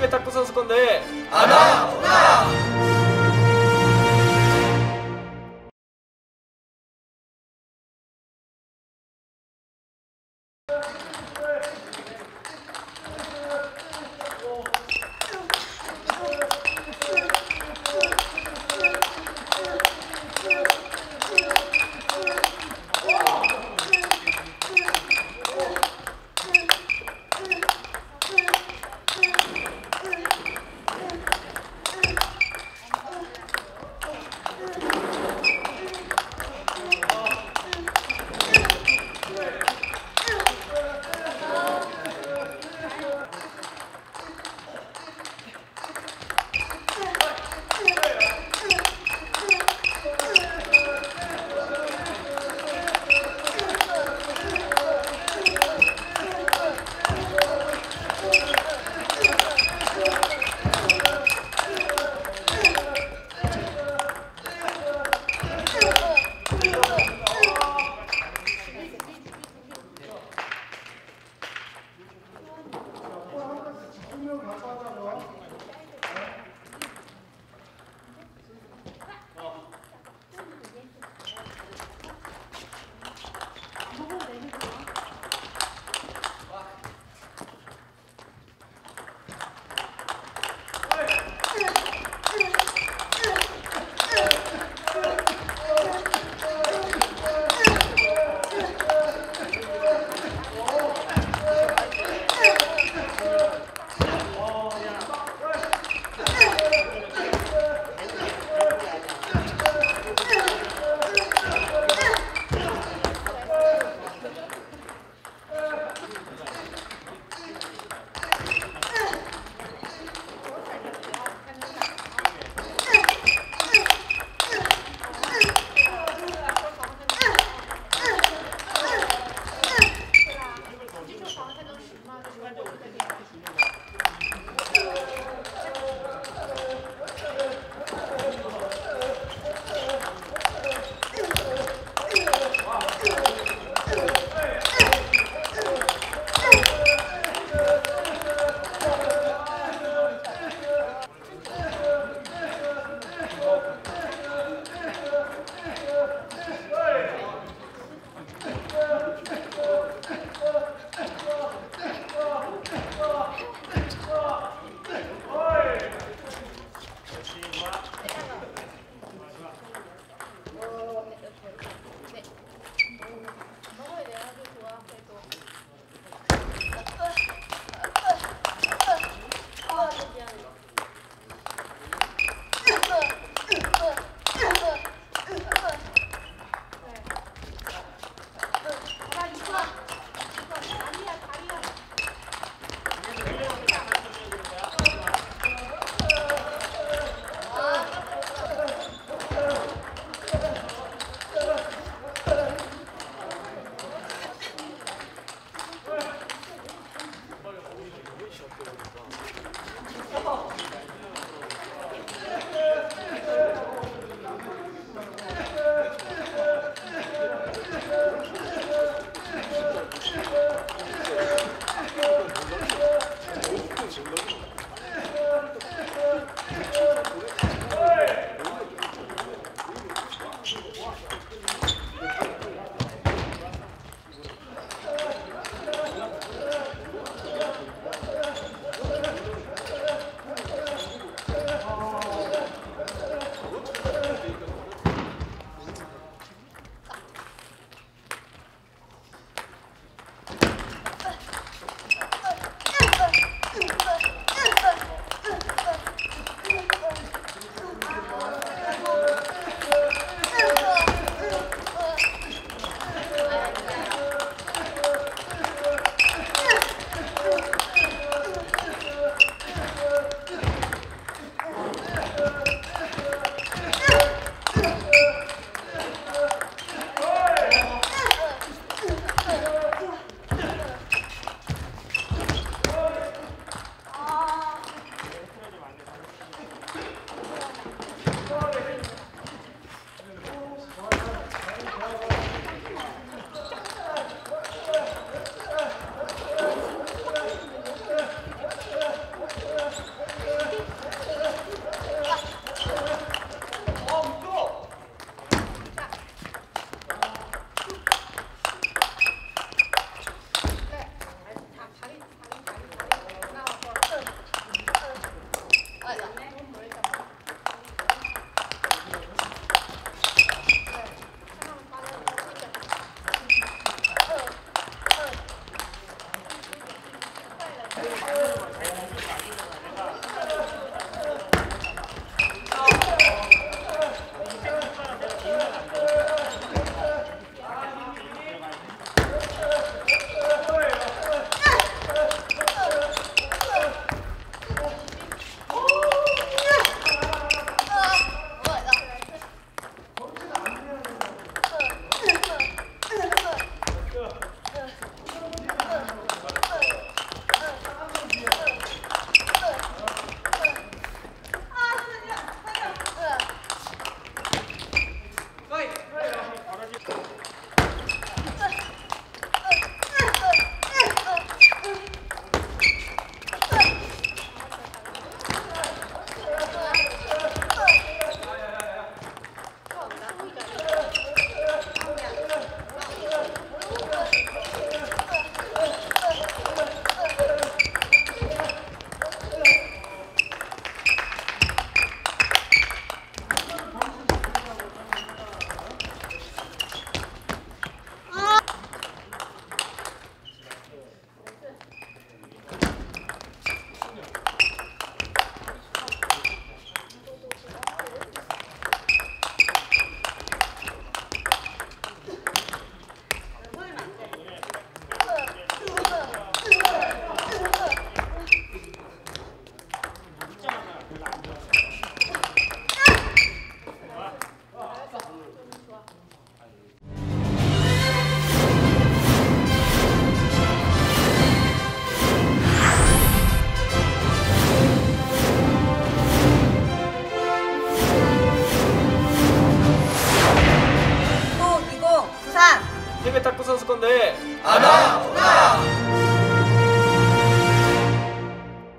해외 탁구 선수 건데. 아나 오나